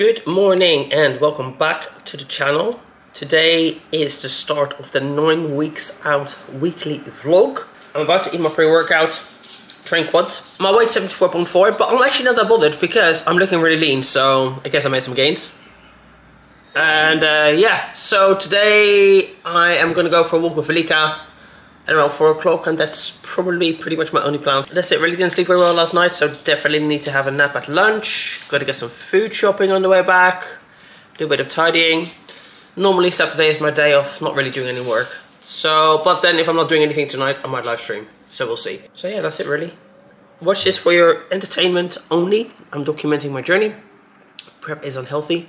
Good morning and welcome back to the channel. Today is the start of the 9 weeks out weekly vlog. I'm about to eat my pre-workout, train quads. My weight's 74.4 but I'm actually not that bothered because I'm looking really lean so I guess I made some gains. And uh, yeah, so today I am gonna go for a walk with Velika around 4 o'clock and that's probably pretty much my only plan. That's it, really didn't sleep very well last night so definitely need to have a nap at lunch. Gotta get some food shopping on the way back. Do a bit of tidying. Normally Saturday is my day off, not really doing any work. So, but then if I'm not doing anything tonight, I might live stream. So we'll see. So yeah, that's it really. Watch this for your entertainment only. I'm documenting my journey. Prep is unhealthy.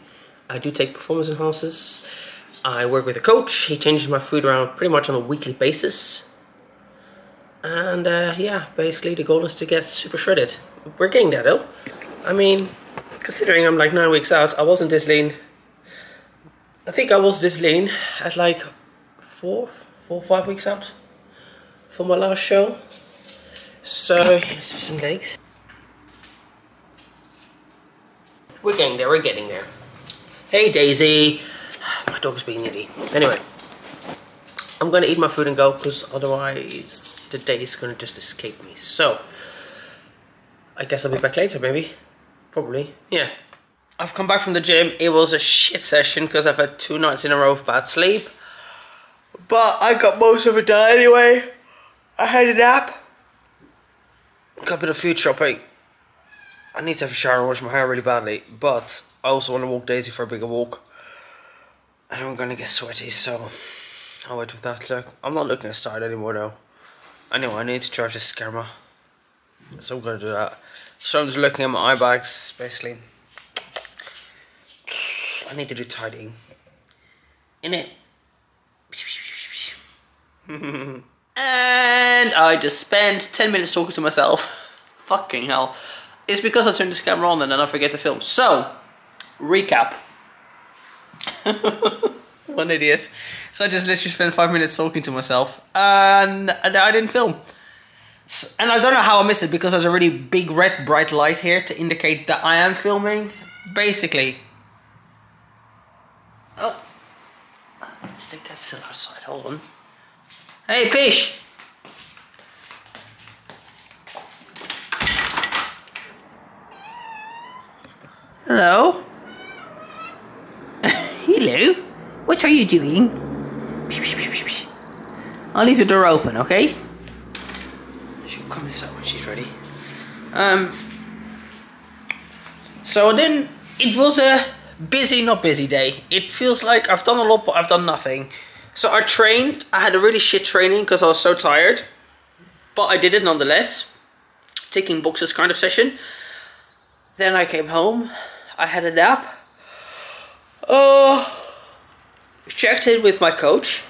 I do take performance enhancers. I work with a coach. He changes my food around pretty much on a weekly basis. And uh, yeah, basically the goal is to get super shredded. We're getting there though. I mean, considering I'm like nine weeks out, I wasn't this lean. I think I was this lean at like four, four, five weeks out for my last show. So, some legs. We're getting there, we're getting there. Hey Daisy! My dog's being nitty. Anyway, I'm gonna eat my food and go because otherwise the day is gonna just escape me. So, I guess I'll be back later maybe. Probably, yeah. I've come back from the gym. It was a shit session because I've had two nights in a row of bad sleep. But I got most of it done anyway. I had a nap. Got a bit of food shopping. I need to have a shower and wash my hair really badly. But I also want to walk Daisy for a bigger walk. And I'm gonna get sweaty, so I'll wait with that. Look, I'm not looking at start anymore though. Anyway, I need to charge this camera. So I'm gonna do that. So I'm just looking at my eye bags, basically. I need to do tidying. In it. and I just spent 10 minutes talking to myself. Fucking hell. It's because I turned this camera on and then I forget to film. So, recap. One idiot. So I just literally spent five minutes talking to myself and, and I didn't film. So, and I don't know how I missed it because there's a really big red bright light here to indicate that I am filming. Basically. Oh. I think that's still outside. Hold on. Hey, fish! Hello? Hello? What are you doing? I'll leave the door open, okay? She'll come inside when she's ready. Um. So then, it was a busy, not busy day. It feels like I've done a lot, but I've done nothing. So I trained. I had a really shit training because I was so tired. But I did it nonetheless. Ticking boxes kind of session. Then I came home. I had a nap. Uh, checked in with my coach.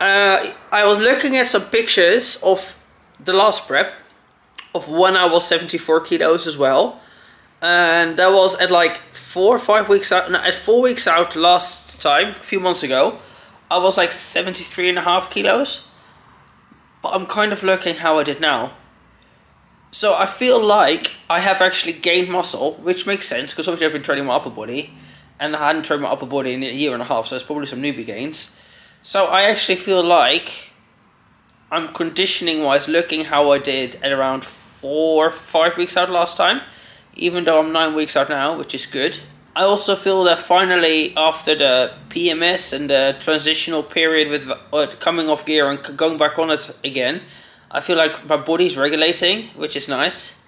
Uh, I was looking at some pictures of the last prep of when I was 74 kilos as well. And that was at like four or five weeks out, no, at four weeks out last time, a few months ago. I was like 73 and a half kilos. But I'm kind of looking how I did now. So I feel like I have actually gained muscle, which makes sense because obviously I've been training my upper body and I hadn't trained my upper body in a year and a half, so it's probably some newbie gains. So I actually feel like I'm conditioning wise looking how I did at around four, five weeks out last time, even though I'm nine weeks out now, which is good. I also feel that finally, after the PMS and the transitional period with uh, coming off gear and going back on it again, I feel like my body's regulating, which is nice.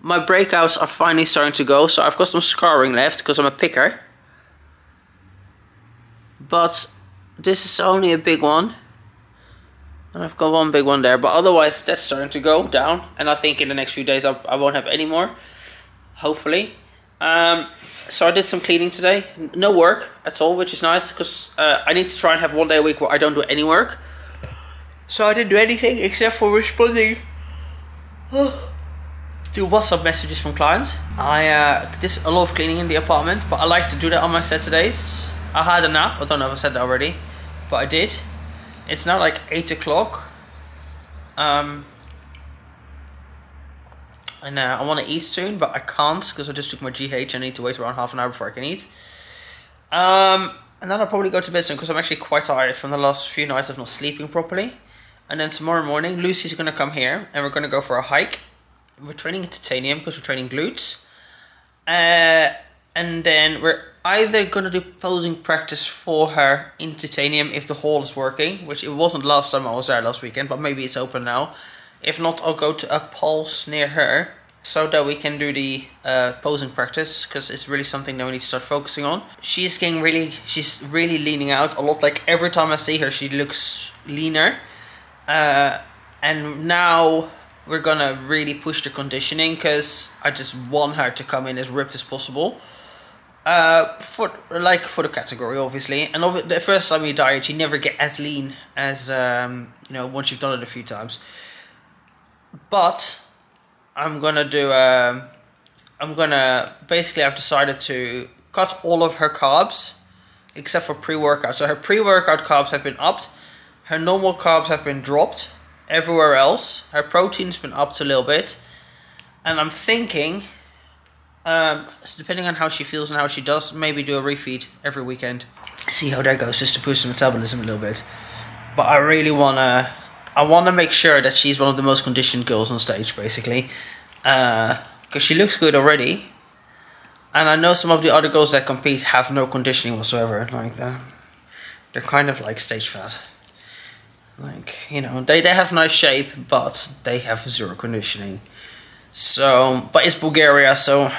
My breakouts are finally starting to go, so I've got some scarring left because I'm a picker. But this is only a big one. And I've got one big one there, but otherwise that's starting to go down. And I think in the next few days I, won't have any more, hopefully. Um, so I did some cleaning today. No work at all, which is nice because uh, I need to try and have one day a week where I don't do any work. So I didn't do anything except for responding to WhatsApp messages from clients. I uh, did a lot of cleaning in the apartment, but I like to do that on my Saturdays. I had a nap. I don't know if I said that already, but I did. It's now like eight o'clock. Um, And uh, I want to eat soon, but I can't because I just took my GH. I need to wait around half an hour before I can eat. Um, and then I'll probably go to bed soon because I'm actually quite tired from the last few nights of not sleeping properly. And then tomorrow morning, Lucy's going to come here and we're going to go for a hike. We're training titanium because we're training glutes. Uh, and then we're either going to do posing practice for her in titanium if the hall is working, which it wasn't last time I was there last weekend, but maybe it's open now. If not, I'll go to a pulse near her so that we can do the uh, posing practice because it's really something that we need to start focusing on. She's getting really, she's really leaning out a lot. Like every time I see her, she looks leaner. Uh, and now we're gonna really push the conditioning because I just want her to come in as ripped as possible. Uh, for like for the category, obviously, and the first time you diet, you never get as lean as um, you know once you've done it a few times. But I'm gonna do um, I'm gonna basically I've decided to cut all of her carbs except for pre-workout. So her pre-workout carbs have been upped, her normal carbs have been dropped. Everywhere else, her protein's been upped a little bit, and I'm thinking, um, depending on how she feels and how she does, maybe do a refeed every weekend. See how that goes, just to boost her metabolism a little bit. But I really wanna I want to make sure that she's one of the most conditioned girls on stage, basically, because uh, she looks good already. And I know some of the other girls that compete have no conditioning whatsoever. Like they're, they're kind of like stage fat. Like you know, they they have nice shape, but they have zero conditioning. So, but it's Bulgaria, so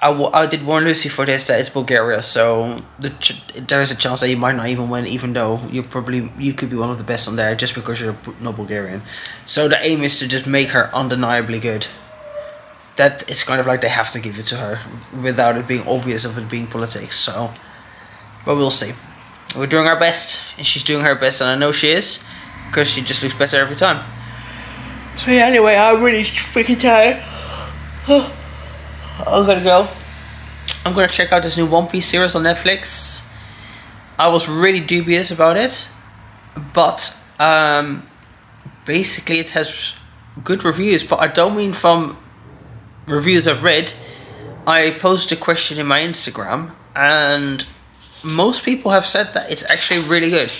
I, I did warn Lucy for this that it's Bulgaria, so the there is a chance that you might not even win, even though you probably you could be one of the best on there just because you're not Bulgarian. So the aim is to just make her undeniably good. That is kind of like they have to give it to her without it being obvious of it being politics. So, but we'll see. We're doing our best, and she's doing her best, and I know she is because she just looks better every time. So yeah, anyway, I'm really freaking tired. I'm gonna go. I'm gonna check out this new One Piece series on Netflix. I was really dubious about it, but um, basically it has good reviews. But I don't mean from reviews I've read. I posted a question in my Instagram, and most people have said that it's actually really good.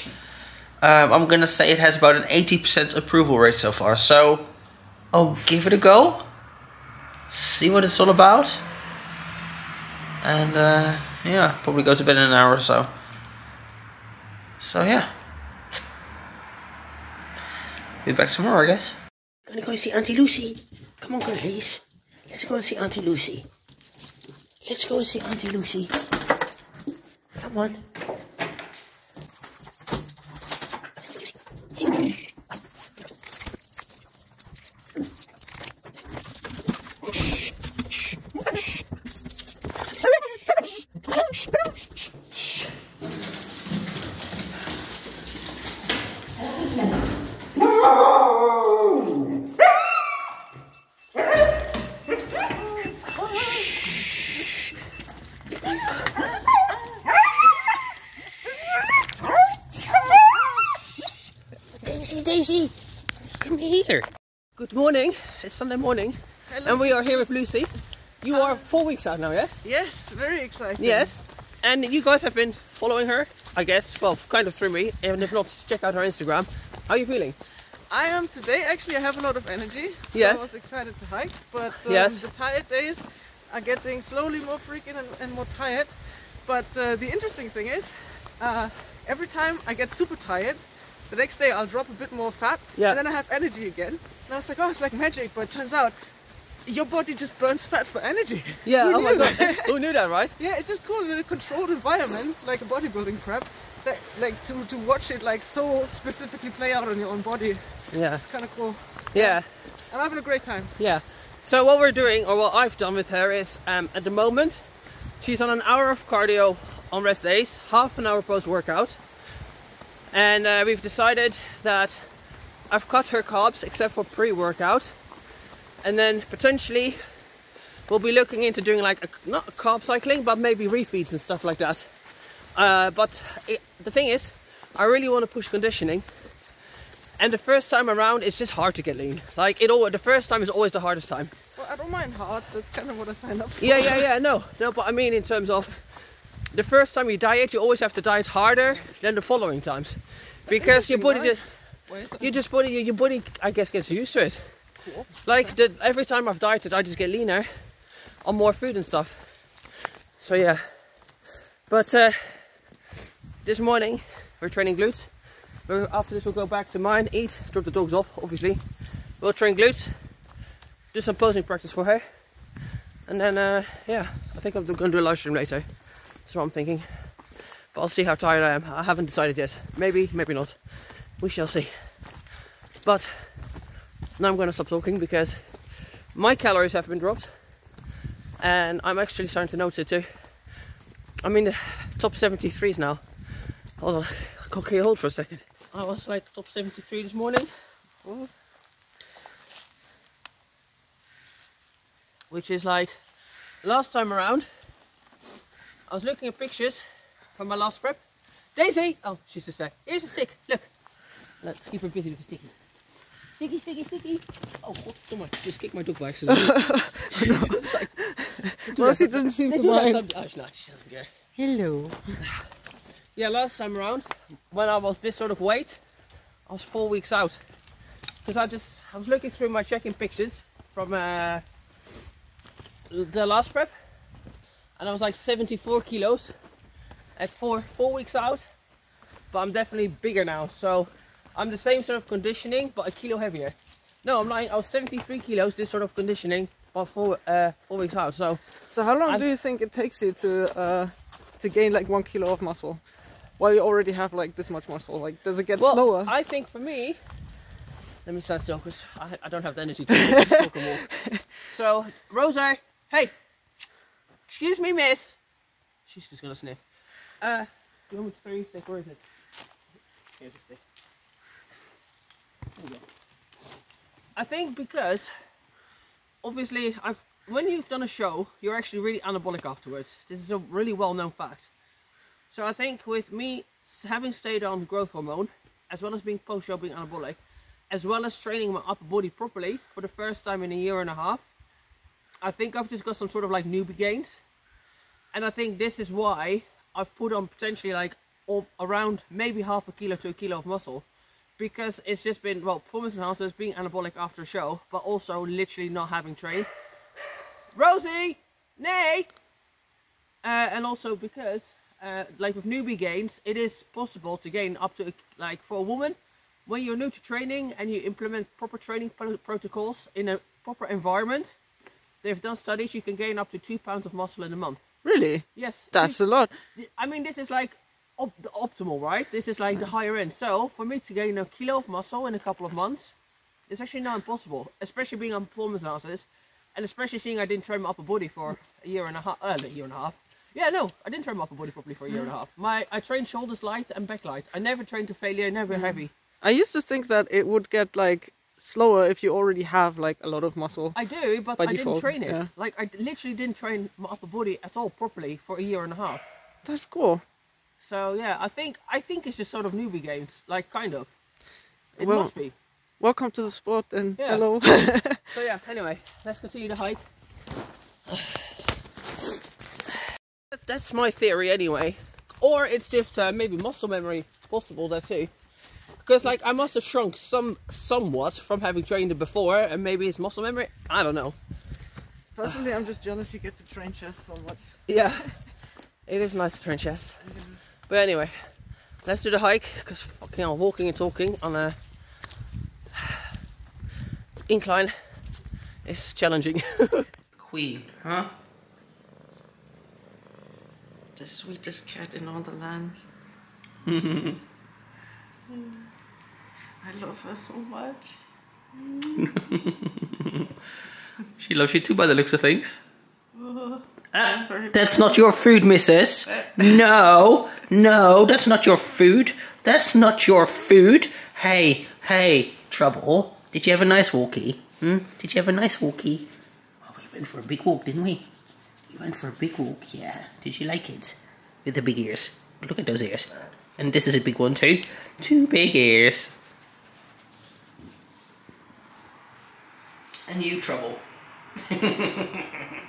Um, I'm gonna say it has about an 80% approval rate so far, so I'll give it a go see what it's all about. And uh, yeah, probably go to bed in an hour or so. So yeah. Be back tomorrow, I guess. Gonna go and see Auntie Lucy. Come on, girlies. Let's go and see Auntie Lucy. Let's go and see Auntie Lucy. Come on. Daisy, come here. Good morning. It's Sunday morning, Hello. and we are here with Lucy. You are four weeks out now, yes? Yes, very exciting. Yes, and you guys have been following her, I guess. Well, kind of through me, and if not, check out her Instagram. How are you feeling? I am today. Actually, I have a lot of energy, so yes. I was excited to hike. But um, yes. the tired days are getting slowly more freaking and, and more tired. But uh, the interesting thing is, uh, every time I get super tired, the next day I'll drop a bit more fat, yeah. and then I have energy again. And I was like, oh, it's like magic. But it turns out your body just burns fat for energy. Yeah, Who oh my god. Who knew that, right? Yeah, it's just cool in a controlled environment, like a bodybuilding prep. That, like to, to watch it like so specifically play out on your own body. Yeah. It's kind of cool. Yeah. I'm having a great time. Yeah. So what we're doing, or what I've done with her is, um, at the moment, she's on an hour of cardio on rest days, half an hour post-workout and uh, we've decided that I've cut her carbs except for pre-workout and then potentially we'll be looking into doing like a, not carb cycling but maybe refeeds and stuff like that uh, but it, the thing is I really want to push conditioning And the first time around, it's just hard to get lean. Like it all, the first time is always the hardest time. Well, I don't mind hard. That's kind of what I signed up for. Yeah, yeah, yeah. No, no, but I mean in terms of the first time you diet, you always have to diet harder than the following times, because your body, Interesting, Why is that? You just body, your body, I guess, gets used to it. Cool. Like the, every time I've dieted, I just get leaner on more food and stuff. So yeah, but uh, this morning we're training glutes. We're, after this, we'll go back to mine, eat, drop the dogs off, obviously. We'll train glutes, do some posing practice for her, and then uh, yeah, I think I'm going to do a live stream later. That's what I'm thinking. But I'll see how tired I am. I haven't decided yet. Maybe, maybe not. We shall see. But now I'm going to stop talking because my calories have been dropped, and I'm actually starting to notice it too. I'm in the top 73s now. Hold on, can you hold for a second? I was like top 73 this morning. Oh. Which is like last time around. I was looking at pictures from my last prep. Daisy! Oh, she's just there. Here's a stick. Look. Let's keep her busy with the sticky. Sticky, sticky, sticky. Oh, God, come on. Just kick my dog by accident. Well, she doesn't seem They to do mind. some- Oh, no, she doesn't care. Hello. Yeah, last time around, when I was this sort of weight, I was four weeks out. Because I just, I was looking through my checking pictures from uh, the last prep, and I was like 74 kilos at four four weeks out. But I'm definitely bigger now, so I'm the same sort of conditioning, but a kilo heavier. No, I'm lying. I was 73 kilos, this sort of conditioning, but four uh, four weeks out. So So how long I'm- do you think it takes you to uh, to gain like one kilo of muscle, while you already have like this much muscle? Like, does it get Well, slower? I think for me, let me stand still because I, I don't have the energy to walk and walk. So, Rosa, hey, excuse me, miss. She's just gonna sniff. Uh, you want me to throw you a stick? Where is it? Here's a stick. I think because obviously I've when you've done a show, you're actually really anabolic afterwards. This is a really well-known fact. So I think with me having stayed on growth hormone, as well as being post-show being anabolic, as well as training my upper body properly for the first time in a year and a half, I think I've just got some sort of like newbie gains. And I think this is why I've put on potentially like around maybe half a kilo to a kilo of muscle. Because it's just been, well, performance enhancers, being anabolic after a show, but also literally not having trained. Rosie! Nay! Uh, and also because, uh, like with newbie gains, it is possible to gain up to, like for a woman, when you're new to training and you implement proper training pro- protocols in a proper environment, they've done studies, you can gain up to two pounds of muscle in a month. really? Yes. That's a lot. I mean, this is like op- the optimal, right? This is like the higher end. So for me to gain a kilo of muscle in a couple of months, it's actually not impossible. Especially being on performance enhancers, and especially seeing I didn't train my upper body for a year and a half. Uh, a year and a half. Yeah, no, I didn't train my upper body properly for a year and a half. My I trained shoulders light and back light. I never trained to failure, never heavy. I used to think that it would get like slower if you already have like a lot of muscle. I do, but I didn't train it. yeah. Like I literally didn't train my upper body at all properly for a year and a half. That's cool. So yeah, I think I think it's just sort of newbie gains, like kind of. It Well- must be. Welcome to the sport and Yeah. hello. So yeah, anyway, let's continue the hike. That's- That's my theory anyway. Or it's just uh, maybe muscle memory possible there too. Because like I must have shrunk some somewhat from having trained it before and maybe it's muscle memory. I don't know. Personally, I'm just jealous you get to train chest so much. Yeah. It is nice to train chest. But anyway, let's do the hike because fucking hell, walking and talking on a incline is challenging. Queen, huh? The sweetest cat in all the land. I love her so much. she loves you too by the looks of things. Ah, that's not your food, missus. No, no, that's not your food. That's not your food. Hey, hey, Trouble. Did you have a nice walkie? Hmm? Did you have a nice walkie? Oh, we went for a big walk, didn't we? We went for a big walk, yeah. Did you like it? With the big ears. Look at those ears. And this is a big one too. Two big ears. And you, Trouble.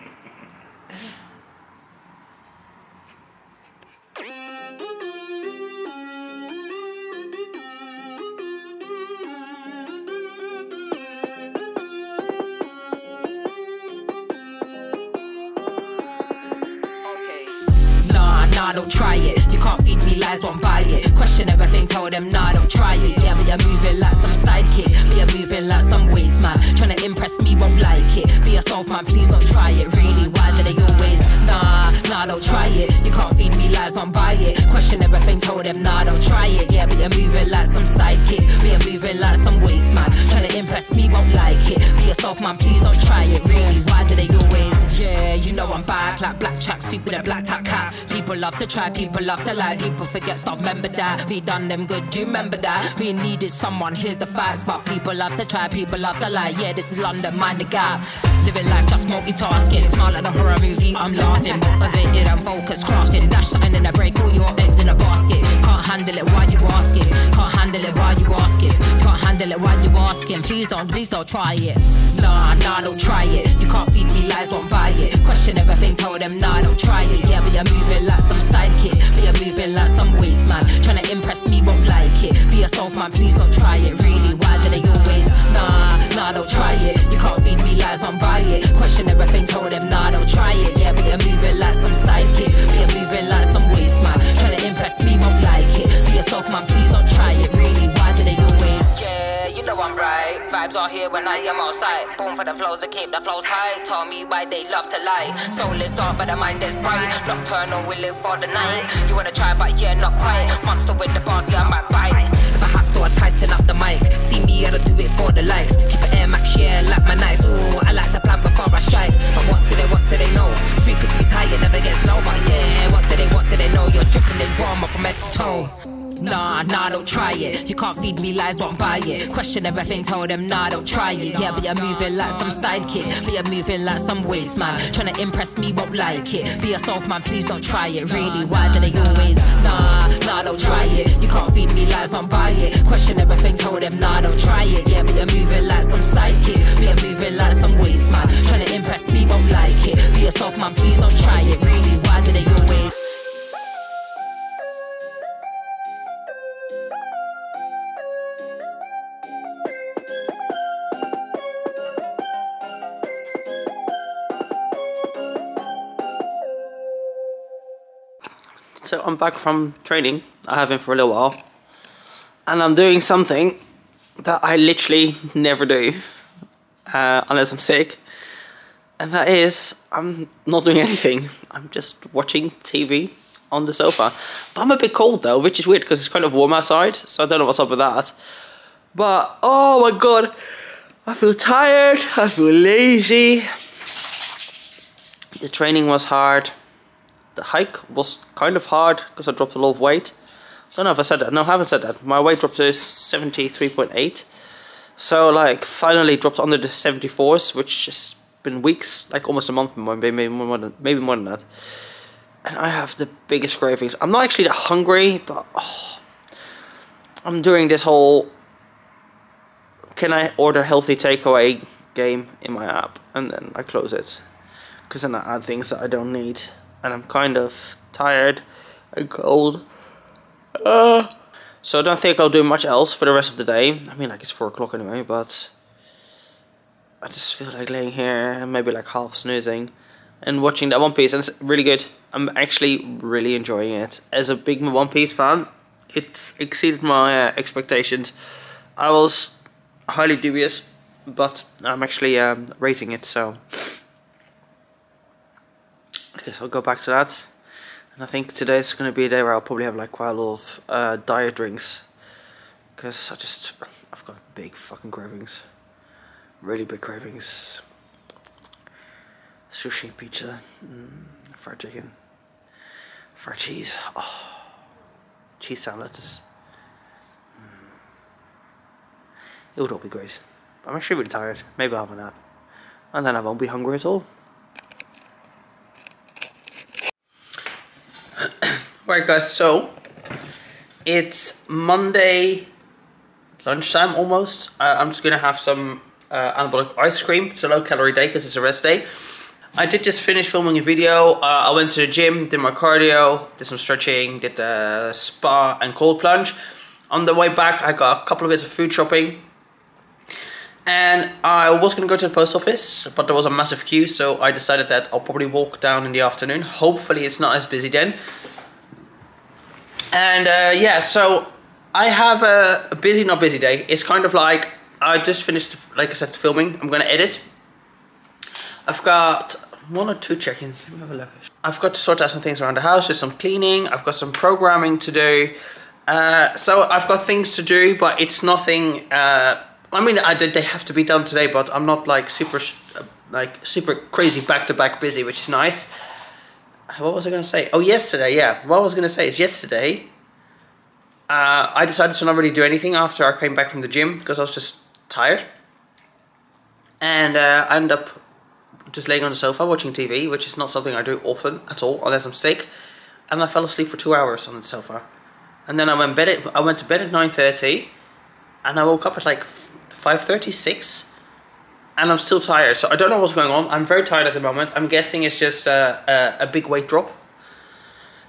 Nah, don't try it. You can't feed me lies, won't buy it. Question everything, tell them, nah, don't try it. Yeah, but you're moving like some sidekick. But you're moving like some waste man. Trying to impress me, won't like it. Be yourself, man, please don't try it. Really, why do they always? Nah, nah, don't try it. You can't feed me lies, won't buy it. Question everything, tell them, nah, don't try it. Yeah, but you're moving like some sidekick. But you're moving like some waste man. Trying to impress me, won't like it. Be yourself, man, please don't try it. Really, why do they always? Yeah, you know I'm back like black tracksuit with a black top cap. People love to try, people love to lie, people forget stuff. Remember that we done them good. Do you remember that we needed someone? Here's the facts, but people love to try, people love to lie. Yeah, this is London, mind the gap. Living life just multitasking, smile like a horror movie. I'm laughing, motivated and focused, crafting. Dash something in a break, all your eggs in a basket. Can't handle it, why you asking? Can't handle it, why you asking? Can't handle it, why you asking? Please don't, please don't try it. Nah, nah, don't try it. You can't feed me lies, won't buy Question everything, told them, nah, don't try it. Yeah, but you're moving like some sidekick. But you're moving like some waste man. Trying to impress me, won't like it. Be yourself, man, please don't try it. Really, why do they always? Nah, nah, don't try it. You can't feed me lies, won't buy it. Question everything, told them, nah, don't try it. Yeah, but you're moving like some sidekick. But you're moving like some waste man. Trying to impress me, won't like it. Be yourself, man, please don't try it. Really, know I'm right. Vibes are here when I am outside. Boom for the flows to keep the flows tight. Tell me why they love to lie. Soul is dark, but the mind is bright. Nocturnal, we live for the night. You wanna try, but yeah, not quite. Monster with the bars, yeah, I might bite. If I have to, I tighten up the mic. See me, I don't do it for the likes. Keep it Air Max, yeah, like my knives. Ooh, I like to plan before I strike. But what do they, what do they know? Nah, nah, don't try it. You can't feed me lies, won't buy it. Question everything, tell them, nah, don't try it. Yeah, but you're moving like some sidekick. But you're moving like some waste man. Trying to impress me, won't like it. Be yourself, man, please don't try it. Really, why do they always? Nah, nah, don't try it. You can't feed me lies, won't buy it. Question everything, tell them, nah, don't try it. Yeah, but you're moving like some sidekick. But you're moving like some waste man. Trying to impress me, won't like it. Be yourself, man, please don't try it. Really, why do they always? So I'm back from training. I have been for a little while. And I'm doing something that I literally never do. Uh, unless I'm sick. And that is, I'm not doing anything. I'm just watching TV on the sofa. But I'm a bit cold though, which is weird because it's kind of warm outside. So I don't know what's up with that. But, oh my god. I feel tired. I feel lazy. The training was hard the hike was kind of hard because I dropped a lot of weight. I don't know if I said that. No, I haven't said that. My weight dropped to 73.8. So like finally dropped under the 74s, which has been weeks, like almost a month, maybe more than maybe more than that. And I have the biggest cravings. I'm not actually that hungry, but oh, I'm doing this whole can I order healthy takeaway game in my app, and then I close it because then I add things that I don't need and I'm kind of tired and cold. Uh, so I don't think I'll do much else for the rest of the day. I mean, like it's 4 o'clock anyway, but I just feel like laying here and maybe like half snoozing and watching that One Piece, and it's really good. I'm actually really enjoying it. As a big One Piece fan, it exceeded my uh, expectations. I was highly dubious, but I'm actually um, rating it, so guess I'll go back to that. And I think today's going to be a day where I'll probably have like quite a lot of uh, diet drinks. Because I just, I've got big fucking cravings. Really big cravings. Sushi, pizza, mm, fried chicken, fried cheese, oh, cheese salads. Mm. It would all be great. I'm actually really tired. Maybe I'll have a nap. And then I won't be hungry at all. Right guys, so it's Monday lunchtime almost. Uh, I'm just gonna have some uh, anabolic ice cream. It's a low calorie day because it's a rest day. I did just finish filming a video. Uh, I went to the gym, did my cardio, did some stretching, did the spa and cold plunge. On the way back, I got a couple of bits of food shopping. And I was going to go to the post office, but there was a massive queue, so I decided that I'll probably walk down in the afternoon. Hopefully it's not as busy then. And uh, yeah, so I have a, a busy, not busy day. It's kind of like I just finished, like I said, filming. I'm going to edit. I've got one or two check-ins. Let me have a look. I've got to sort out some things around the house, just some cleaning. I've got some programming to do. Uh, so I've got things to do, but it's nothing. Uh, I mean, I did. They have to be done today, but I'm not like super, uh, like super crazy back-to-back busy, which is nice. What was I going to say? Oh, yesterday. Yeah, what I was going to say is yesterday. Uh, I decided to not really do anything after I came back from the gym because I was just tired, and uh, I ended up just laying on the sofa watching TV, which is not something I do often at all, unless I'm sick. And I fell asleep for two hours on the sofa, and then I went bed. At, I went to bed at nine thirty, and I woke up at like five thirty six, and I'm still tired. So I don't know what's going on. I'm very tired at the moment. I'm guessing it's just a, a, a big weight drop,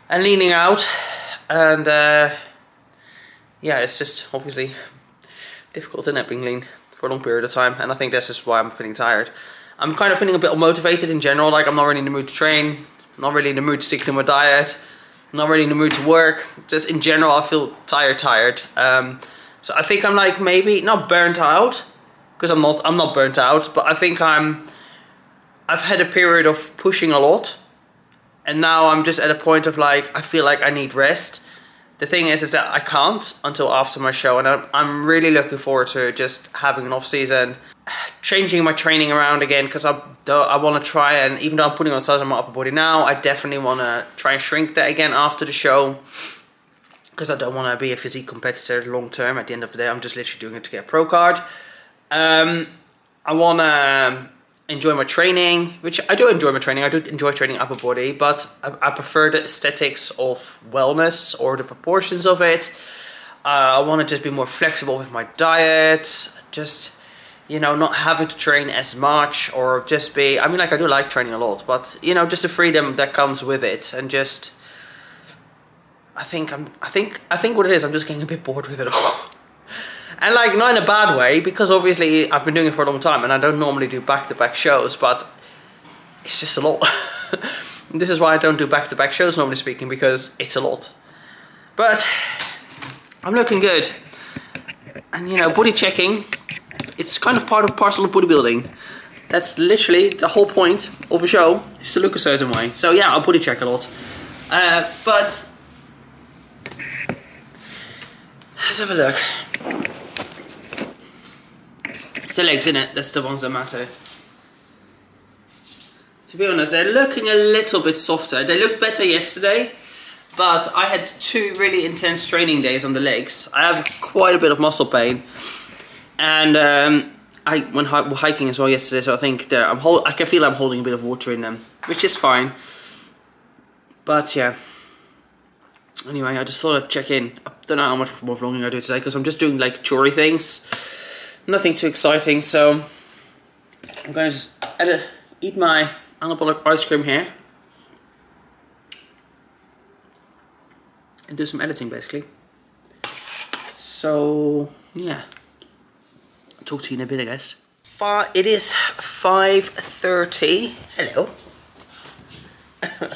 and leaning out, and uh, yeah, it's just obviously difficult, isn't it, being lean for a long period of time, and I think that's just why I'm feeling tired. I'm kind of feeling a bit motivated in general, like I'm not really in the mood to train, not really in the mood to stick to my diet, not really in the mood to work. Just in general, I feel tired, tired. Um, so I think I'm like maybe not burnt out, because I'm not. I'm not burnt out, but I think I'm. I've had a period of pushing a lot, and now I'm just at a point of like I feel like I need rest. The thing is, is that I can't until after my show, and I'm, I'm really looking forward to just having an off season, changing my training around again because I I want to try and even though I'm putting on size on my upper body now, I definitely want to try and shrink that again after the show because I don't want to be a physique competitor long term. At the end of the day, I'm just literally doing it to get a pro card. Um, I want to enjoy my training, which I do enjoy my training. I do enjoy training upper body, but I, I prefer the aesthetics of wellness or the proportions of it. Uh, I want to just be more flexible with my diet, just you know, not having to train as much or just be. I mean, like I do like training a lot, but you know, just the freedom that comes with it, and just. I think I'm. I think. I think what it is. I'm just getting a bit bored with it all. And like not in a bad way, because obviously I've been doing it for a long time and I don't normally do back-to-back shows, but it's just a lot. this is why I don't do back-to-back shows normally speaking, because it's a lot. But I'm looking good. And you know, body checking, it's kind of part of parcel of bodybuilding. That's literally the whole point of a show, is to look a certain way. So yeah, I'll body check a lot. Uh, but let's have a look. It's the legs, in it? That's the ones that matter. To be honest, they're looking a little bit softer. They looked better yesterday, but I had two really intense training days on the legs. I have quite a bit of muscle pain, and um, I went hiking as well yesterday. So I think I'm hold, I can feel I'm holding a bit of water in them, which is fine. But yeah. Anyway, I just thought I'd check in. I don't know how much more vlogging I do today because I'm just doing like chorey things nothing too exciting, so I'm going to just edit, eat my anabolic ice cream here. And do some editing basically. So, yeah. Talk to you in a bit, I guess. It is 5.30. Hello.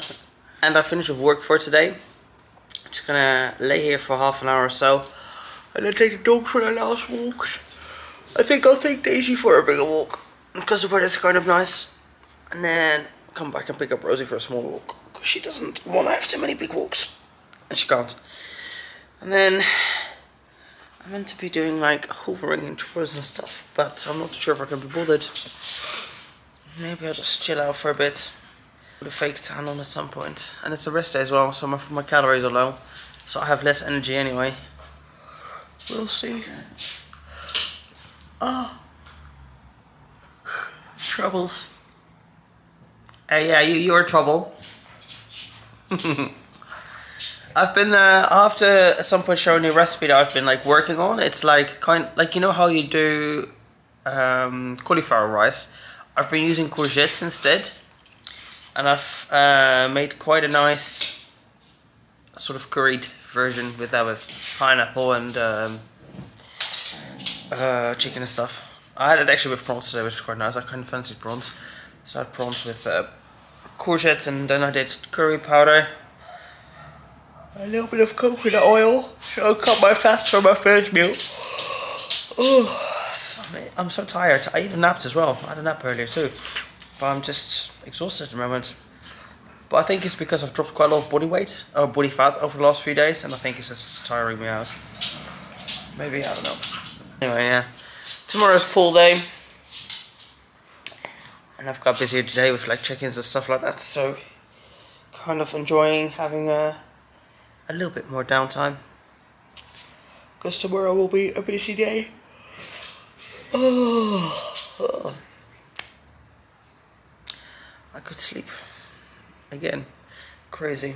and I finished with work for today. I'm just gonna lay here for half an hour or so. And then take the dog for the last walks. I think I'll take Daisy for a bigger walk because the weather's kind of nice. And then come back and pick up Rosie for a small walk because she doesn't want to have too many big walks. And she can't. And then I'm meant to be doing like hoovering and chores and stuff, but I'm not sure if I can be bothered. Maybe I'll just chill out for a bit. Put a fake tan on at some point. And it's a rest day as well, so my, my calories are low. So I have less energy anyway. We'll see. Oh. Troubles. Hey, yeah, you, you're trouble. I've been, uh, after some point showing you a recipe that I've been like working on, it's like kind like, you know how you do um, cauliflower rice, I've been using courgettes instead, and I've uh, made quite a nice sort of curried version with that with pineapple and um, uh, chicken and stuff. I had it actually with prawns today, which is quite nice. I kind of fancied prawns, so I had prawns with uh, courgettes, and then I did curry powder, a little bit of coconut oil, so I cut my fast for my first meal. Oh. I'm so tired. I even napped as well. I had a nap earlier too. But I'm just exhausted at the moment. But I think it's because I've dropped quite a lot of body weight or body fat over the last few days and I think it's just tiring me out. Maybe, I don't know. Anyway, yeah. Tomorrow's pool day. And I've got busy today with like check-ins and stuff like that, so kind of enjoying having a a little bit more downtime. Because tomorrow will be a busy day. Oh, I could sleep again. Crazy.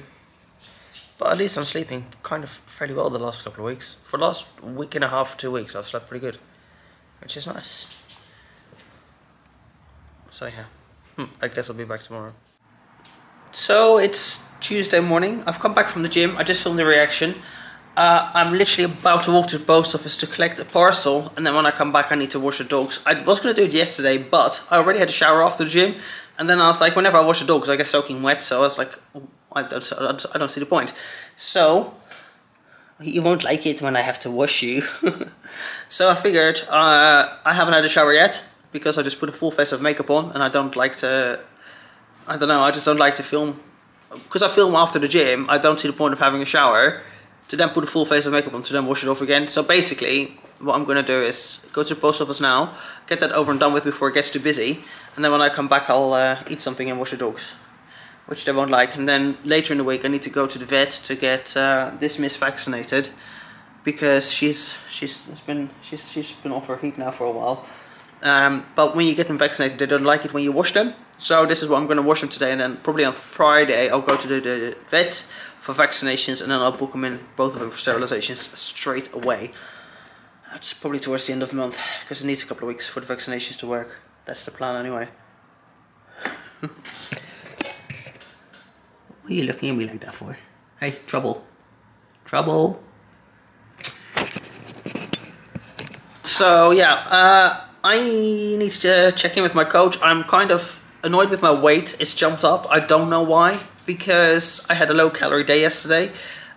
But at least I'm sleeping kind of fairly well the last couple of weeks. For the last week and a half, two weeks, I've slept pretty good. Which is nice. So yeah, hmm, I guess I'll be back tomorrow. So it's Tuesday morning. I've come back from the gym. I just filmed the reaction. Uh, I'm literally about to walk to the post office to collect a parcel, and then when I come back, I need to wash the dogs. I was going to do it yesterday, but I already had a shower after the gym, and then I was like, whenever I wash the dogs, I get soaking wet, so I was like, I don't, I don't see the point. So, you won't like it when I have to wash you. so I figured, uh, I haven't had a shower yet, because I just put a full face of makeup on, and I don't like to, I don't know, I just don't like to film, because I film after the gym, I don't see the point of having a shower, to then put a full face of makeup on to then wash it off again. So basically, what I'm going to do is go to the post office now, get that over and done with before it gets too busy, and then when I come back I'll uh, eat something and wash the dogs, which they won't like. And then later in the week I need to go to the vet to get uh, this miss vaccinated, because she's she's been she's she's been off her heat now for a while. Um, but when you get them vaccinated, they don't like it when you wash them. So this is what I'm going to wash them today, and then probably on Friday I'll go to the, the vet for vaccinations and then I'll book them in, both of them for sterilizations straight away. That's probably towards the end of the month because it needs a couple of weeks for the vaccinations to work. That's the plan anyway. what are you looking at me like that for? Hey, trouble. Trouble. So yeah, uh, I need to check in with my coach. I'm kind of annoyed with my weight. It's jumped up. I don't know why because I had a low calorie day yesterday.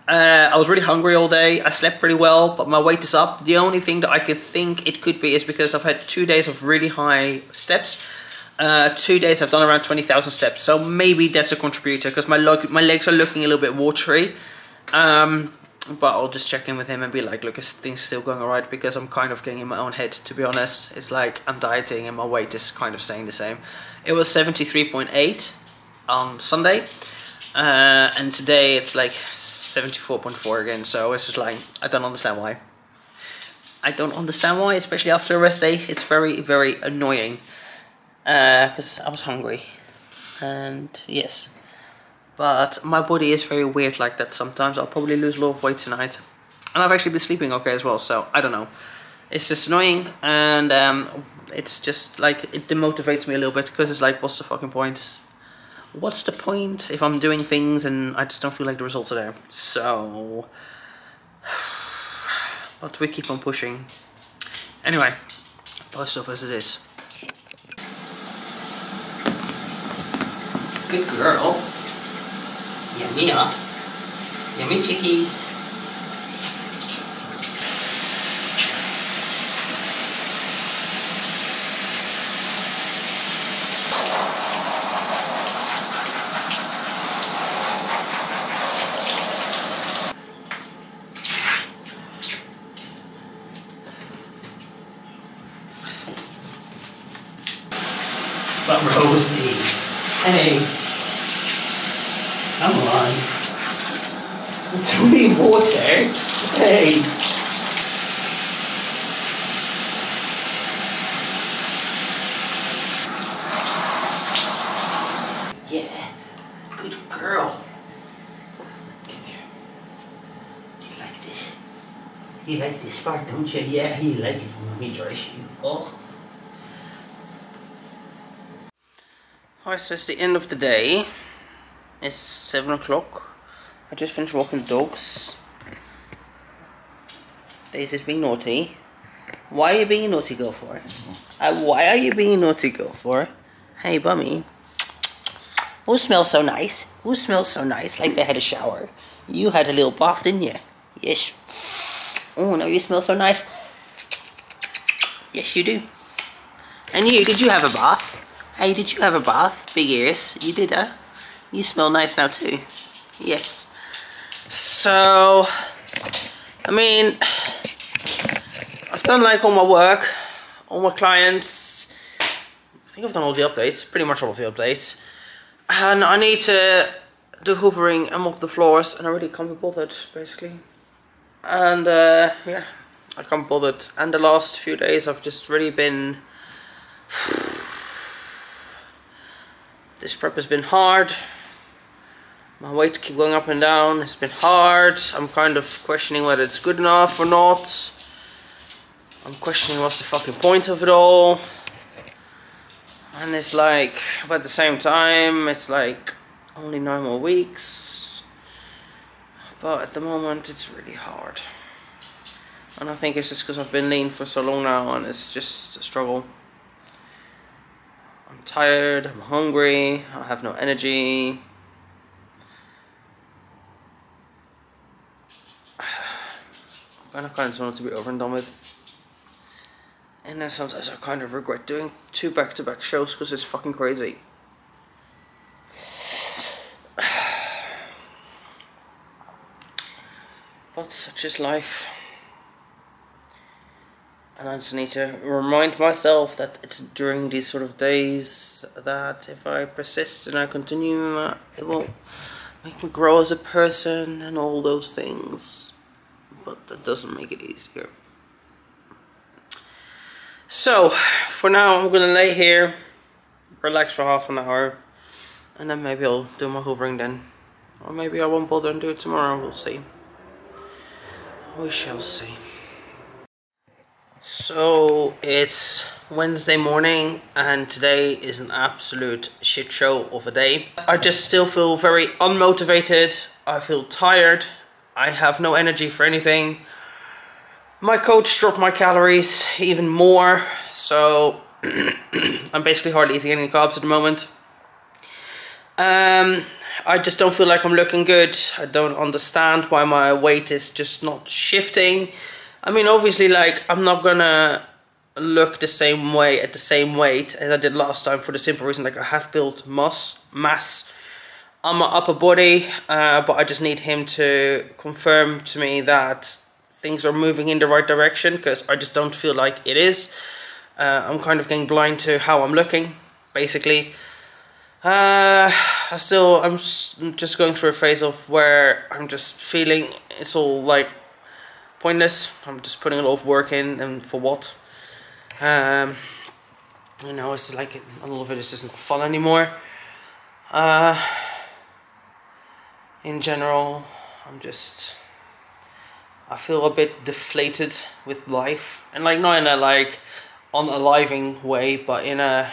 Uh, I was really hungry all day. I slept pretty well, but my weight is up. The only thing that I could think it could be is because I've had two days of really high steps. Uh, two days I've done around 20,000 steps, so maybe that's a contributor because my, my legs are looking a little bit watery. Um, but I'll just check in with him and be like, look, is things still going alright? Because I'm kind of getting in my own head, to be honest. It's like I'm dieting and my weight is kind of staying the same. It was 73.8 on Sunday. Uh, and today it's like 74.4 again, so it's just like, I don't understand why. I don't understand why, especially after a rest day. It's very, very annoying. Because uh, I was hungry. And yes. But my body is very weird like that sometimes. I'll probably lose a lot of weight tonight. And I've actually been sleeping okay as well, so I don't know. It's just annoying and um, it's just like, it demotivates me a little bit because it's like, what's the fucking point? what's the point if I'm doing things and I just don't feel like the results are there? So, but we keep on pushing. Anyway, post off as it is. Good girl. Yummy, huh? Yummy chickies. But Rosie, hey, come on. Sweet water, hey. Yeah, good girl. Come here. Do you like this? You like this part, don't you? Yeah, you like it when we dress you. Oh. Alright, so it's the end of the day. It's 7 o'clock. I just finished walking the dogs. Daisy's being naughty. Why are you being naughty girl for? Uh, why are you being naughty girl for? it? Hey, bummy. Who smells so nice? Who smells so nice like they had a shower? You had a little bath, didn't you? Yes. Oh, no, you smell so nice. Yes, you do. And you, did you have a bath? Hey, did you have a bath? Big ears. You did, huh? You smell nice now too. Yes. So, I mean, I've done like all my work, all my clients. I think I've done all the updates, pretty much all of the updates. And I need to do hoovering and mop the floors, and I really can't be bothered, basically. And uh, yeah, I can't be bothered. And the last few days, I've just really been. This prep has been hard. My weight keep going up and down. It's been hard. I'm kind of questioning whether it's good enough or not. I'm questioning what's the fucking point of it all. And it's like, but at the same time, it's like only nine more weeks. But at the moment, it's really hard. And I think it's just because I've been lean for so long now and it's just a struggle. Tired, I'm hungry, I have no energy. I kind of kind of want it to be over and done with. And then sometimes I kind of regret doing two back-to-back shows because it's fucking crazy. But such is life. And I just need to remind myself that it's during these sort of days that if I persist and I continue, uh, it will make me grow as a person and all those things. But that doesn't make it easier. So, for now, I'm gonna lay here, relax for half an hour, and then maybe I'll do my hoovering then. Or maybe I won't bother and do it tomorrow, we'll see. We shall see. So, it's Wednesday morning, and today is an absolute shit show of a day. I just still feel very unmotivated, I feel tired, I have no energy for anything. My coach dropped my calories even more, so I'm basically hardly eating any carbs at the moment. Um, I just don't feel like I'm looking good. I don't understand why my weight is just not shifting. I mean, obviously, like, I'm not gonna look the same way at the same weight as I did last time for the simple reason, like, I have built mass, mass on my upper body, uh, but I just need him to confirm to me that things are moving in the right direction because I just don't feel like it is. Uh, I'm kind of getting blind to how I'm looking, basically. Uh, I still, I'm just going through a phase of where I'm just feeling it's all like pointless. I'm just putting a lot of work in and for what? Um, you know, it's like a lot of it is just not fun anymore. Uh, in general, I'm just I feel a bit deflated with life, and like not in a like unaliving way, but in a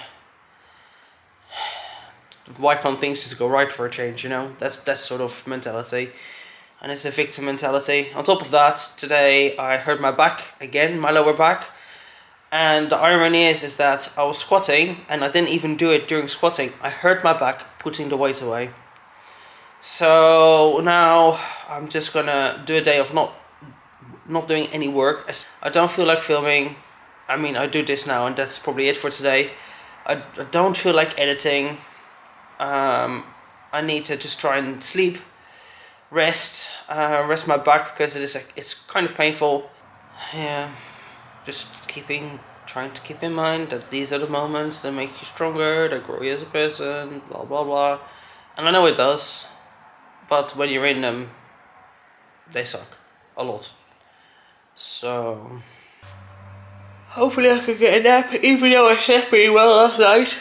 why can't things just go right for a change? You know, that's that sort of mentality, and it's a victim mentality. On top of that, today I hurt my back again, my lower back, and the irony is is that I was squatting and I didn't even do it during squatting. I hurt my back putting the weight away. So now I'm just gonna do a day of not not doing any work. I don't feel like filming. I mean, I do this now, and that's probably it for today. I, I don't feel like editing. Um, I need to just try and sleep, rest, uh, rest my back because it is it's kind of painful. Yeah, just keeping trying to keep in mind that these are the moments that make you stronger, that grow you as a person, blah blah blah. And I know it does, but when you're in them, they suck a lot. So, hopefully I can get a nap, even though I slept pretty well last night.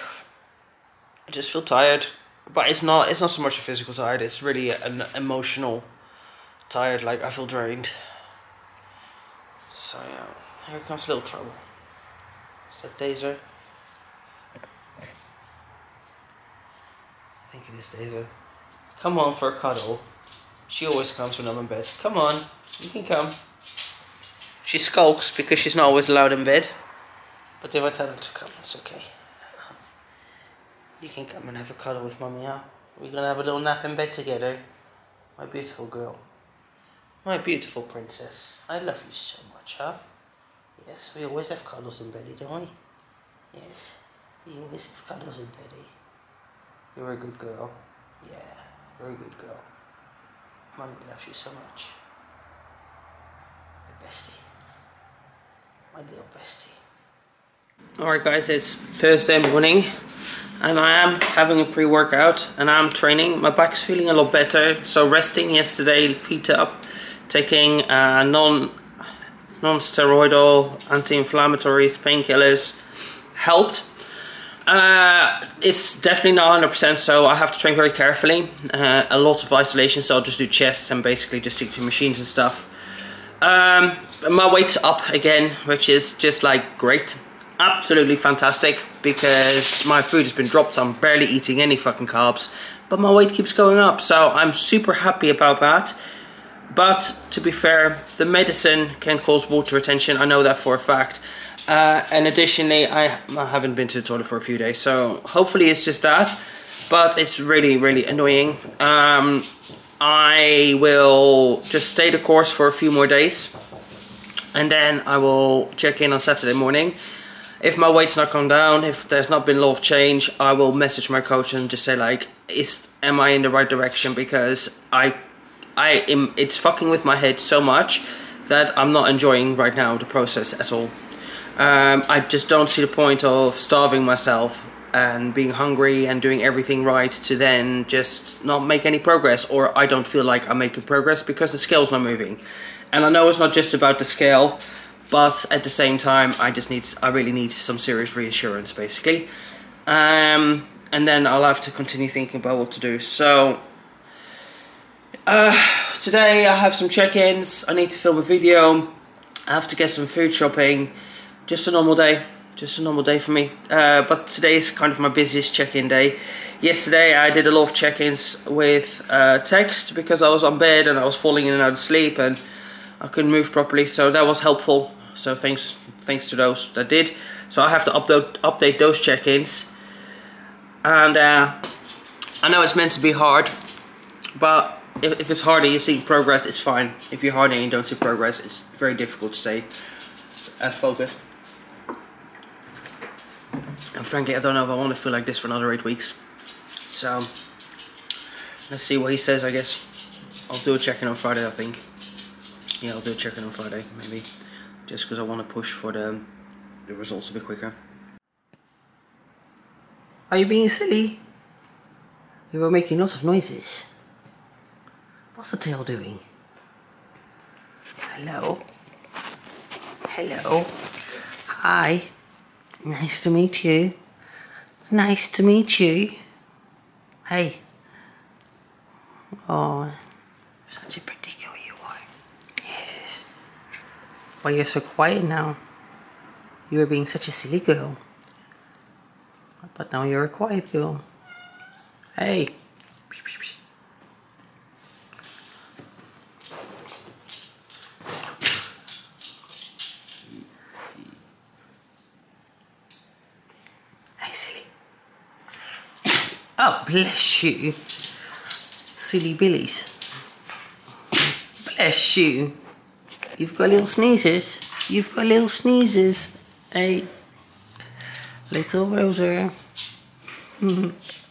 I just feel tired, but it's not. It's not so much a physical tired. It's really an emotional tired. Like I feel drained. So yeah, here comes a little trouble. Is that Dazer? think it is Daisy. Come on for a cuddle. She always comes when I'm in bed. Come on, you can come. She skulks because she's not always allowed in bed. But if I tell her to come, it's okay. You can come and have a cuddle with mommy, huh? We're gonna have a little nap in bed together. My beautiful girl. My beautiful princess. I love you so much, huh? Yes, we always have cuddles in bed, don't we? Yes, we always have cuddles in bed. You're a good girl. Yeah, you're a good girl. Mommy loves you so much. My bestie. My little bestie. Alright guys, it's Thursday morning and I am having a pre-workout and I'm training. My back's feeling a lot better. So resting yesterday, feet up, taking uh, non non-steroidal anti-inflammatories, painkillers helped. Uh, it's definitely not 100%, so I have to train very carefully. Uh, a lot of isolation, so I'll just do chest and basically just stick to machines and stuff. Um, my weight's up again, which is just like great. Absolutely fantastic because my food has been dropped. I'm barely eating any fucking carbs, but my weight keeps going up, so I'm super happy about that. But to be fair, the medicine can cause water retention. I know that for a fact. Uh, and additionally, I, I haven't been to the toilet for a few days, so hopefully it's just that. But it's really, really annoying. Um, I will just stay the course for a few more days. And then I will check in on Saturday morning. If my weight's not gone down, if there's not been a lot of change, I will message my coach and just say like, is am I in the right direction? Because I, I am, it's fucking with my head so much that I'm not enjoying right now the process at all. Um, I just don't see the point of starving myself and being hungry and doing everything right to then just not make any progress or I don't feel like I'm making progress because the scale's not moving. And I know it's not just about the scale, but at the same time I just need, I really need some serious reassurance basically. Um, and then I'll have to continue thinking about what to do. So, uh, today I have some check-ins, I need to film a video, I have to get some food shopping, just a normal day. Just a normal day for me. Uh, but today is kind of my busiest check-in day. Yesterday I did a lot of check-ins with uh, text because I was on bed and I was falling in and out of sleep and I couldn't move properly. So that was helpful. So thanks thanks to those that did. So I have to update update those check-ins. And uh, I know it's meant to be hard but if, if it's hard and you see progress it's fine if you're hard and you don't see progress it's very difficult to stay uh, focused and frankly, I don't know if I want to feel like this for another eight weeks. So, let's see what he says, I guess. I'll do a check-in on Friday, I think. Yeah, I'll do a check-in on Friday, maybe. Just because I want to push for the, the results a bit quicker. Are you being silly? You were making lots of noises. What's the tail doing? Hello? Hello? Hi? Nice to meet you. Nice to meet you. Hey. Oh, such a pretty girl you are. Yes. Why you're so quiet now? You were being such a silly girl. But now you're a quiet girl. Hey. Hey, silly. Oh, bless you. Silly Billies. Bless you. You've got little sneezers. You've got little sneezers. Hey. Eh? Little Rosa.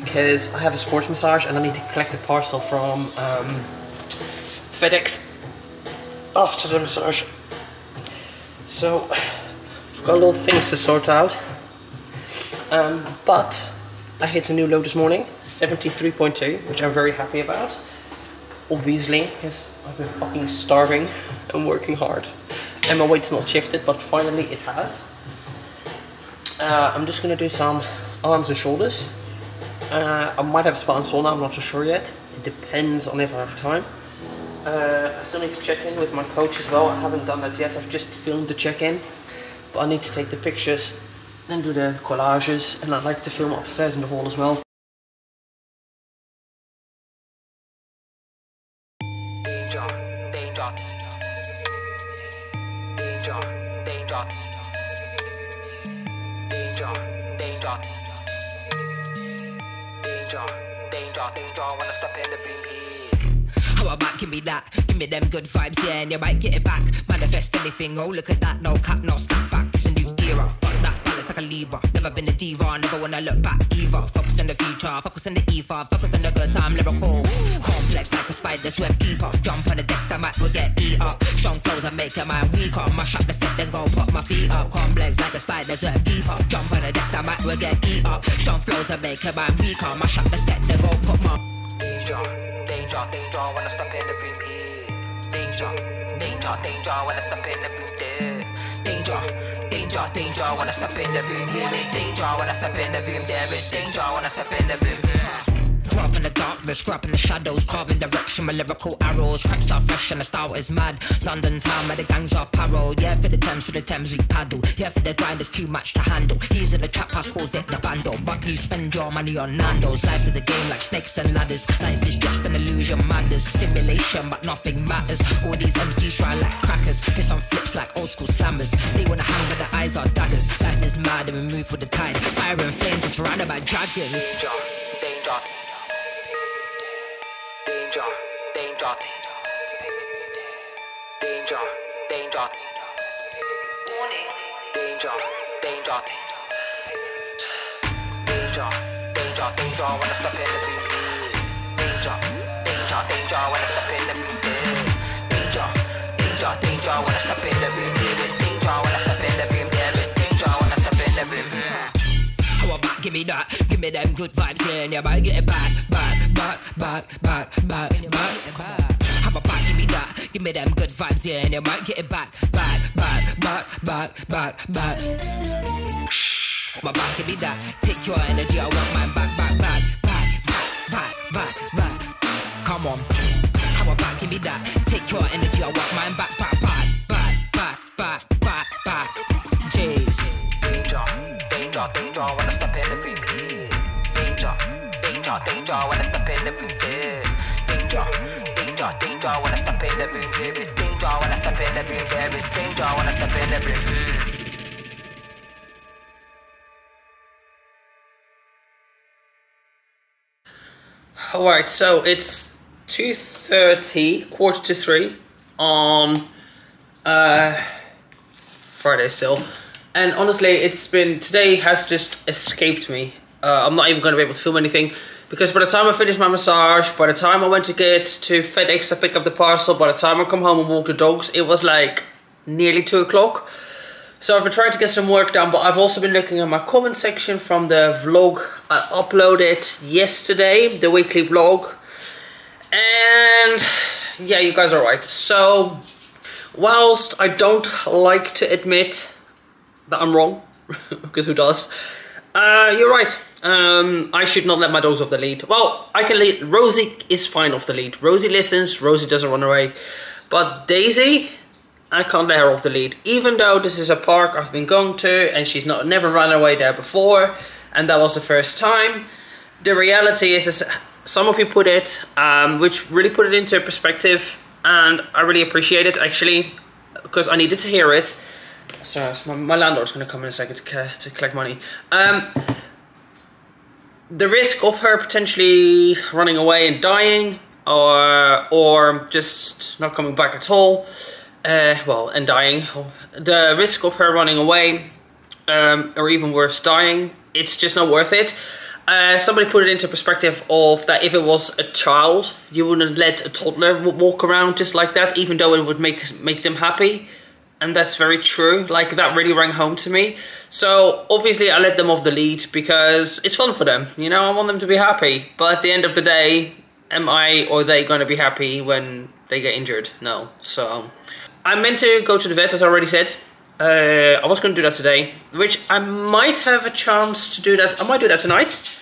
because I have a sports massage and I need to collect a parcel from um, FedEx after the massage. So I've got a little things to sort out. Um, but I hit a new low this morning, 73.2, which I'm very happy about. Obviously, because I've been fucking starving and working hard. And my weight's not shifted, but finally it has. Uh, I'm just gonna do some arms and shoulders. Uh, I might have spot and sauna, I'm not so sure yet. It depends on if I have time. Uh, I still need to check in with my coach as well. I haven't done that yet. I've just filmed the check-in, but I need to take the pictures and do the collages. And I'd like to film upstairs in the hall as well. Them good vibes, yeah, and you might get it back. Manifest anything, oh look at that, no cap, no step back. It's a new era, got that balance like a Libra. Never been a diva, never wanna look back either. Focus on the future, focus on the ether, focus on the good time, lyrical. Complex like a spider's web keeper. Jump on the decks, that might will get eat up. Strong flows, I make your mind weaker. Mash up the set, then go put my feet up. Complex like a spider's web deeper. Jump on the decks, that might will get eat up. Strong flows, I make your mind weaker. Mash up the set, then go put my Danger, danger, danger. Wanna step in the. Danger, danger, danger. Wanna step in the there. danger, danger, danger. Wanna step in the room here, it's danger. Wanna step in the room there, it's danger. Wanna step in the room Club in the darkness, grab in the shadows, carving direction with lyrical arrows. Creps are fresh and the style is mad. London town where the gangs are paroled. Yeah, for the Thames, for the Thames we paddle. Yeah, for the grind, there's too much to handle. He's in the trap house, calls it the bando. But you spend your money on Nando's. Life is a game like snakes and ladders. Life is just an illusion, madness. Simulation, but nothing matters. All these MCs try like crackers. Piss on flips like old school slammers. They wanna hang, but their eyes are daggers. Life is mad and we move with the tide. Fire and flame, just surrounded by dragons. Danger, danger, danger, danger, danger, warning, danger, danger, danger, danger, danger. Wanna step in the here. Danger, danger, danger. Wanna step in the there. Danger, danger, danger. Wanna step in the here. Danger, wanna step in the there. Danger, wanna step in the here. How about give me that? Give me them good vibes, yeah, and you might get it back, back, back, back, back, back, back. How about give me that? Give me them good vibes, yeah, and you might get it back, back, back, back, back, back, back. My back, give me that. Take your energy, I want mine back, back, back, back, back, back, back, back. Come on. How about give me that? Take your energy, I want mine back, back, back, back, back, back, back, back. Jeez. Danger, danger, danger, wanna step in the beam here. Danger, danger, danger, wanna step in the. Danger, danger, danger, wanna step in the danger, wanna step in the danger, wanna step in the beam. Alright, so it's 2.30, quarter to 3 on uh, Friday still. And honestly, it's been, today has just escaped me. Uh, I'm not even going to be able to film anything because by the time I finished my massage, by the time I went to get to FedEx to pick up the parcel, by the time I come home and walk the dogs, it was like nearly 2 o'clock. So I've been trying to get some work done, but I've also been looking at my comment section from the vlog I uploaded yesterday, the weekly vlog. And yeah, you guys are right. So, whilst I don't like to admit that I'm wrong, because who does? Uh, you're right. Um, I should not let my dogs off the lead. Well, I can lead. Rosie is fine off the lead. Rosie listens. Rosie doesn't run away. But Daisy, I can't let her off the lead. Even though this is a park I've been going to and she's not never run away there before, and that was the first time. The reality is, is some of you put it, um, which really put it into perspective, and I really appreciate it actually, because I needed to hear it. So my, my landlord's going to come in a second to, to collect money. Um, the risk of her potentially running away and dying, or or just not coming back at all, uh, well, and dying. The risk of her running away, um, or even worse, dying, it's just not worth it. Uh, somebody put it into perspective of that if it was a child, you wouldn't let a toddler walk around just like that, even though it would make make them happy. And that's very true. Like that really rang home to me. So obviously I let them off the lead because it's fun for them. You know, I want them to be happy. But at the end of the day, am I or they going to be happy when they get injured? No. So I meant to go to the vet, as I already said. Uh, I was going to do that today, which I might have a chance to do that. I might do that tonight.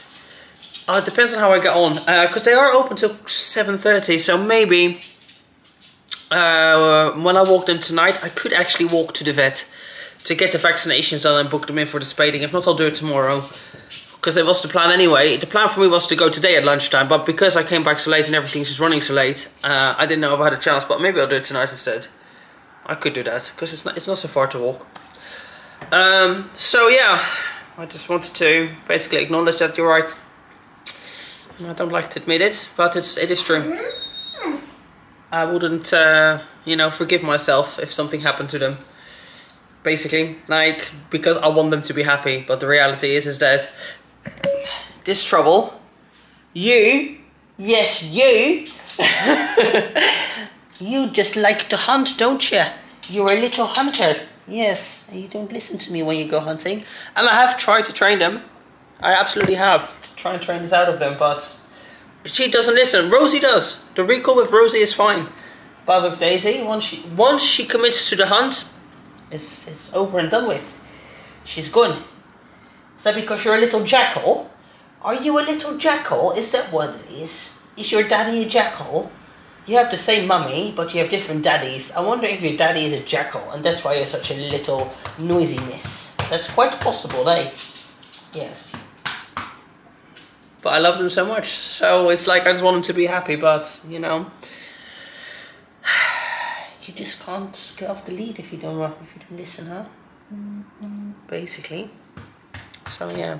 Uh, it depends on how I get on, because they are open till seven thirty. So maybe uh, when I walk in tonight, I could actually walk to the vet to get the vaccinations done and book them in for the spading. If not, I'll do it tomorrow. Because it was the plan anyway. The plan for me was to go today at lunchtime, but because I came back so late and everything's just running so late, uh, I didn't know if I had a chance. But maybe I'll do it tonight instead. I could do that because it's not it's not so far to walk. Um, so yeah, I just wanted to basically acknowledge that you're right. I don't like to admit it, but it's it is true. I wouldn't, uh, you know, forgive myself if something happened to them. Basically, like because I want them to be happy, but the reality is is that this trouble, you, yes, you. You just like to hunt, don't you? You're a little hunter. Yes, you don't listen to me when you go hunting. And I have tried to train them. I absolutely have. Try and train this out of them, but she doesn't listen. Rosie does. The recall with Rosie is fine. But with Daisy, once she once she commits to the hunt, it's it's over and done with. She's gone. Is that because you're a little jackal? Are you a little jackal? Is that what it is? Is your daddy a jackal? You have the same mummy, but you have different daddies. I wonder if your daddy is a jackal, and that's why you're such a little noisiness. That's quite possible, eh? Yes. But I love them so much, so it's like I just want them to be happy, but, you know... You just can't get off the lead if you don't, if you don't listen, huh? Basically. So, yeah.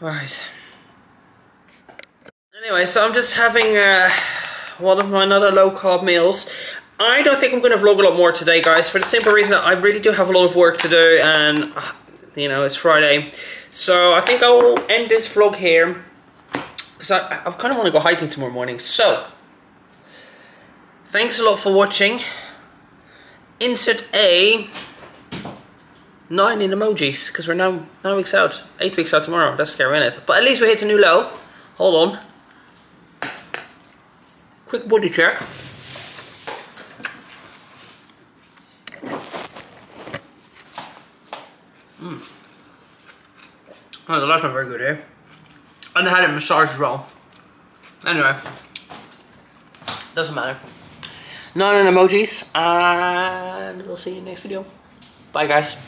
Right. Anyway, so I'm just having uh, one of my another low carb meals. I don't think I'm going to vlog a lot more today, guys, for the simple reason that I really do have a lot of work to do, and uh, you know it's Friday, so I think I will end this vlog here because I, I kind of want to go hiking tomorrow morning. So, thanks a lot for watching. Insert a nine in emojis because we're now nine weeks out, eight weeks out tomorrow. That's scary, isn't it? But at least we hit a new low. Hold on. Quick body check. Mm. Oh, the last one very good eh? And I had a massage as well. Anyway. Doesn't matter. Nine emojis, and we'll see you in the next video. Bye guys.